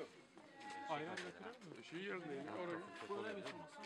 Mısın? Alo. Aynen yakın. Şey yerindeyim. Oraya. Buraya bir sormasın.